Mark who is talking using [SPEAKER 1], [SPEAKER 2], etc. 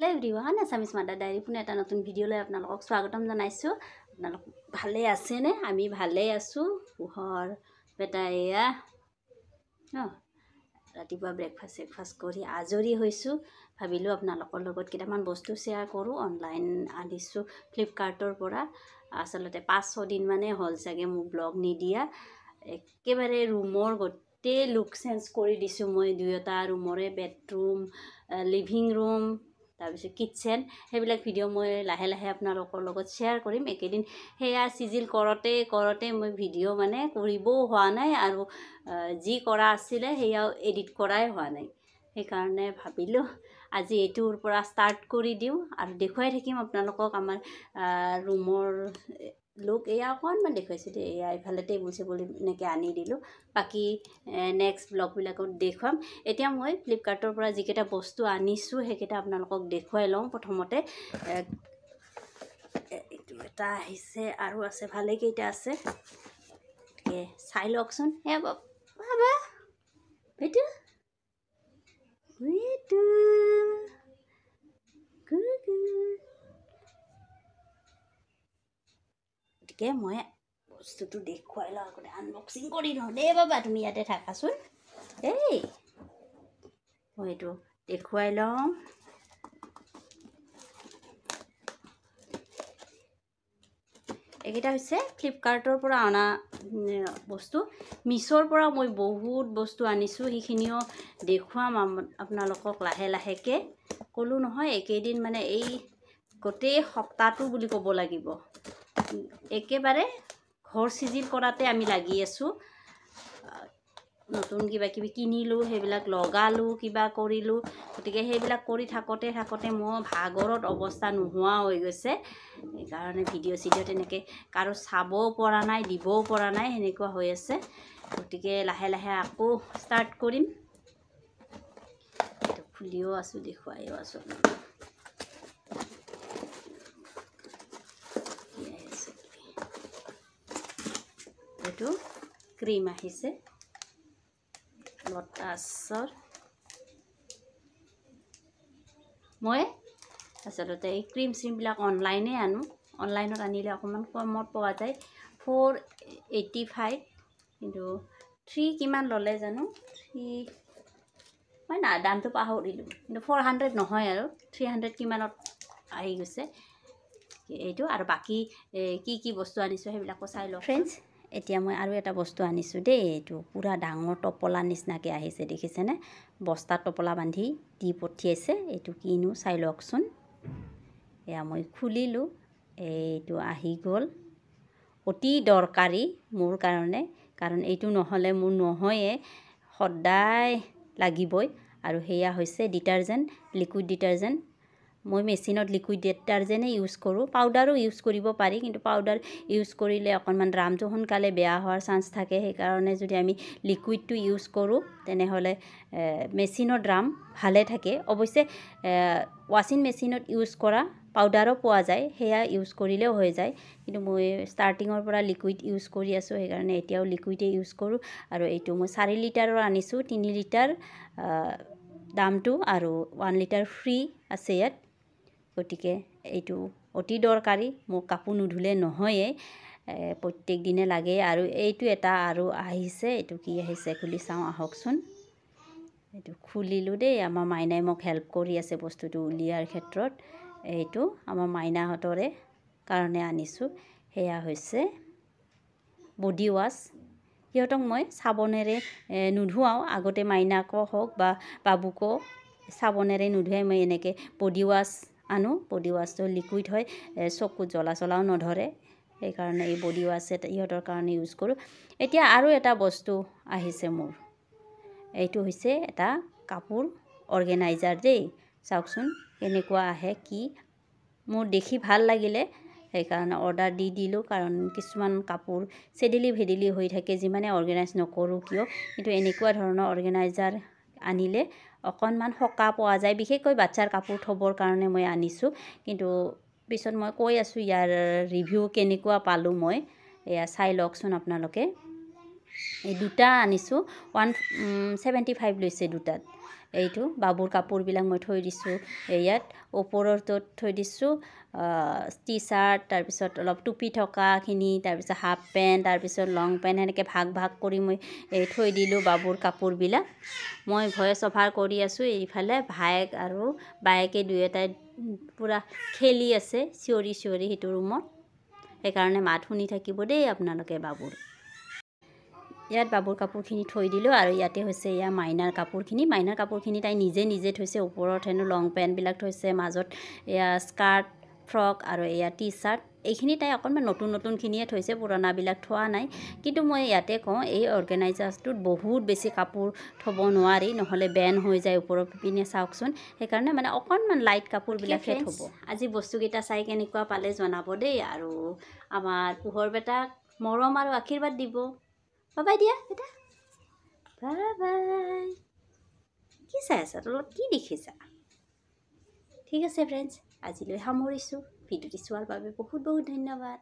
[SPEAKER 1] Hello' everyone Assamese mother diary Pune এটা নতুন ভিডিঅ'লৈ আপোনালোকক স্বাগতম জনাইছোঁ আপোনালোক ভালেই আছেনে আমি ভালেই আছোঁ পোহৰ বেটা এয়া অঁ ৰাতিপুৱা ব্ৰেকফাষ্ট চেকফাষ্ট কৰি আজৰি হৈছোঁ ভাবিলোঁ আপোনালোকৰ লগত কেইটামান বস্তু শ্বেয়াৰ কৰোঁ অনলাইন আনিছোঁ ফ্লিপকাৰ্টৰ পৰা আচলতে পাঁচ ছদিনমানেই হ'ল চাগে মোক ব্লগ নিদিয়া। একেবাৰে ৰুমৰ গোটেই লুক চেঞ্জ কৰি দিছোঁ মই। দুয়োটা ৰুমৰে বেডৰুম লিভিং ৰুম তাৰপিছত কিটচেন সেইবিলাক ভিডিঅ' মই লাহে লাহে আপোনালোকৰ লগত শ্বেয়াৰ কৰিম। একেদিন সেয়া চিজিল কৰোঁতে কৰোঁতে মই ভিডিঅ' মানে কৰিবও হোৱা নাই আৰু যি কৰা আছিলে সেয়াও এডিট কৰাই হোৱা নাই। সেইকাৰণে ভাবিলোঁ আজি এইটোৰ পৰা ষ্টাৰ্ট কৰি দিওঁ আৰু দেখুৱাই থাকিম আপোনালোকক আমাৰ ৰুমৰ লুক এয়া অকণমান দেখুৱাইছোঁ দেই এয়া এইফালে টেবুল চেবুল এনেকৈ আনি দিলোঁ। বাকী নেক্সট ব্লগবিলাকত দেখুৱাম। এতিয়া মই ফ্লিপকাৰ্টৰ পৰা যিকেইটা বস্তু আনিছোঁ সেইকেইটা আপোনালোকক দেখুৱাই লওঁ। প্ৰথমতে এইটো এটা আহিছে আৰু আছে ভালেকেইটা আছে। গতিকে চাই লওকচোন। বেটু বেটু গতিকে মই বস্তুটো দেখুৱাই লওঁ আগতে আনবক্সিং কৰি লওঁ। দেই বাবা তুমি ইয়াতে থাকাচোন। দেই মই এইটো দেখুৱাই লওঁ। এইকেইটা হৈছে ফ্লিপকাৰ্টৰ পৰা অনা বস্তু। মিছ'ৰ পৰা মই বহুত বস্তু আনিছোঁ সেইখিনিও দেখুৱাম আপোনালোকক লাহে লাহেকৈ। ক'লোঁ নহয় এইকেইদিন মানে এই গোটেই সপ্তাহটো বুলি ক'ব লাগিব। একেবাৰে ঘৰ চিজিল কৰাতে আমি লাগি আছোঁ। নতুন কিবা কিবি কিনিলোঁ সেইবিলাক লগালোঁ কিবা কৰিলোঁ। গতিকে সেইবিলাক কৰি থাকোঁতে থাকোঁতে মোৰ ভাগৰত অৱস্থা নোহোৱা হৈ গৈছে। সেইকাৰণে ভিডিঅ' চিডিঅ' তেনেকৈ কাৰো চাবও পৰা নাই দিবও পৰা নাই সেনেকুৱা হৈ আছে। গতিকে লাহে লাহে আকৌ ষ্টাৰ্ট কৰিম। খুলিও আছোঁ দেখুৱাইও আছোঁ। এইটো ক্ৰীম আহিছে। লটাছৰ মই আচলতে এই ক্ৰীম চ্ৰীমবিলাক অনলাইনে আনো। অনলাইনত আনিলে অকণমান কমত পোৱা যায়। Four eighty five. কিন্তু থ্ৰী কিমান ল'লে জানো? থ্ৰী মই না দামটো পাহৰিলোঁ। কিন্তু ফ'ৰ হাণ্ড্ৰেড নহয় আৰু। থ্ৰী হাণ্ড্ৰেড কিমানত আহি গৈছে। এইটো আৰু বাকী কি কি বস্তু আনিছোঁ সেইবিলাকো চাই লওঁ ফ্ৰেণ্ডছ এতিয়া মই আৰু এটা বস্তু আনিছোঁ দেই এইটো পূৰা ডাঙৰ টপলা নিচিনাকৈ আহিছে দেখিছেনে? বস্তাত টপলা বান্ধি দি পঠিয়াইছে এইটো কিনো চাই লওকচোন। এয়া মই খুলিলোঁ এইটো আহি গ'ল। অতি দৰকাৰী মোৰ কাৰণে কাৰণ এইটো নহ'লে মোৰ নহয়ে সদায় লাগিবই। আৰু সেয়া হৈছে ডিটাৰজেণ্ট লিকুইড ডিটাৰজেণ্ট মই মেচিনত লিকুইড ডিটাৰজেণ্টেই ইউজ কৰোঁ। পাউডাৰো ইউজ কৰিব পাৰি কিন্তু পাউডাৰ ইউজ কৰিলে অকণমান ড্ৰামটো সোনকালে বেয়া হোৱাৰ চান্স থাকে। সেইকাৰণে যদি আমি লিকুইডটো ইউজ কৰোঁ তেনেহ'লে মেচিনৰ ড্ৰাম ভালে থাকে। অৱশ্যে ৱাশ্বিং মেচিনত ইউজ কৰা পাউডাৰো পোৱা যায় সেয়া ইউজ কৰিলেও হৈ যায়। কিন্তু মই ষ্টাৰ্টিঙৰ পৰা লিকুইড ইউজ কৰি আছোঁ সেইকাৰণে এতিয়াও লিকুইডেই ইউজ কৰোঁ। আৰু এইটো মই চাৰি লিটাৰৰ আনিছোঁ তিনি লিটাৰ দামটো আৰু ওৱান লিটাৰ ফ্ৰী আছে ইয়াত। গতিকে এইটো অতি দৰকাৰী মোক কাপোৰ নুধুলে নহয়েই প্ৰত্যেক দিনে লাগে আৰু এইটো এটা আৰু আহিছে এইটো কি আহিছে খুলি চাওঁ আহকচোন। এইটো খুলিলোঁ দেই আমাৰ মাইনাই মোক হেল্প কৰি আছে বস্তুটো উলিয়াৰ ক্ষেত্ৰত। এইটো আমাৰ মাইনাহঁতৰে কাৰণে আনিছোঁ সেয়া হৈছে বডি ৱাছ সিহঁতক মই চাবোনেৰে নোধোৱাওঁ আগতে মাইনাকো হওক বা বাবুকো চাবোনেৰে নোধোৱাই মই এনেকৈ বডি ৱাছ আনো বডি ৱাছটো লিকুইড হয় চকুত জ্বলা চলাও নধৰে সেইকাৰণে এই বডি ৱাছ এটা ইহঁতৰ কাৰণে ইউজ কৰোঁ। এতিয়া আৰু এটা বস্তু আহিছে মোৰ। এইটো হৈছে এটা কাপোৰ অৰ্গেনাইজাৰ দেই। চাওকচোন কেনেকুৱা আহে কি? মোৰ দেখি ভাল লাগিলে সেইকাৰণে অৰ্ডাৰ দি দিলোঁ কাৰণ কিছুমান কাপোৰ চেডেলি ভেডেলি হৈ থাকে যিমানে অৰ্গেনাইজ নকৰোঁ কিয় কিন্তু এনেকুৱা ধৰণৰ অৰ্গেনাইজাৰ আনিলে। অকণমান সকাহ পোৱা যায় বিশেষকৈ বাচ্ছাৰ কাপোৰ থ'বৰ কাৰণে মই আনিছোঁ। কিন্তু পিছত মই কৈ আছোঁ ইয়াৰ ৰিভিউ কেনেকুৱা পালোঁ মই এয়া চাই লওকচোন আপোনালোকে। এই দুটা আনিছোঁ। ওৱান ছেভেণ্টি ফাইভ লৈছে দুটাত। এইটো বাবুৰ কাপোৰবিলাক মই থৈ দিছোঁ ইয়াত ওপৰৰটোত থৈ দিছোঁ টি চাৰ্ট তাৰপিছত অলপ টুপি থকাখিনি তাৰপিছত হাফ পেণ্ট তাৰপিছত লং পেণ্ট সেনেকৈ ভাগ ভাগ কৰি মই এই থৈ দিলোঁ বাবুৰ কাপোৰবিলাক। মই ভইচ অভাৰ কৰি আছোঁ এইফালে ভায়েক আৰু বায়েকে দুয়োটাই পূৰা খেলি আছে চিঞৰি চিঞৰি সেইটো ৰুমত। সেইকাৰণে মাত শুনি থাকিব দেই আপোনালোকে বাবুৰ। ইয়াত বাবুৰ কাপোৰখিনি থৈ দিলোঁ আৰু ইয়াতে হৈছে এয়া মাইনাৰ কাপোৰখিনি। মাইনাৰ কাপোৰখিনি তাই নিজে নিজে থৈছে ওপৰত হেনো লং পেণ্টবিলাক থৈছে মাজত এয়া স্কাৰ্ট ফ্ৰক আৰু এয়া টি চাৰ্ট এইখিনি তাই অকণমান নতুন নতুনখিনিয়ে থৈছে পুৰণাবিলাক থোৱা নাই। কিন্তু মই ইয়াতে কওঁ এই অৰ্গেনাইজাৰটোত বহুত বেছি কাপোৰ থ'ব নোৱাৰি নহ'লে বেন হৈ যায় ওপৰৰ পিনে চাওকচোন। সেইকাৰণে মানে অকণমান লাইট কাপোৰবিলাকহে থ'ব। আজি বস্তুকেইটা চাই কেনেকুৱা পালে জনাব দেই আৰু আমাৰ পোহৰ বেটাক মৰম আৰু আশীৰ্বাদ দিব। বাবাই দিয়া বেটা বাই বাই কি চাই আছা তলত কি দেখিছা ঠিক আছে ফ্ৰেণ্ডছ আজিলৈ সামৰিছোঁ ভিডিঅ'টি চোৱাৰ বাবে বহুত বহুত ধন্যবাদ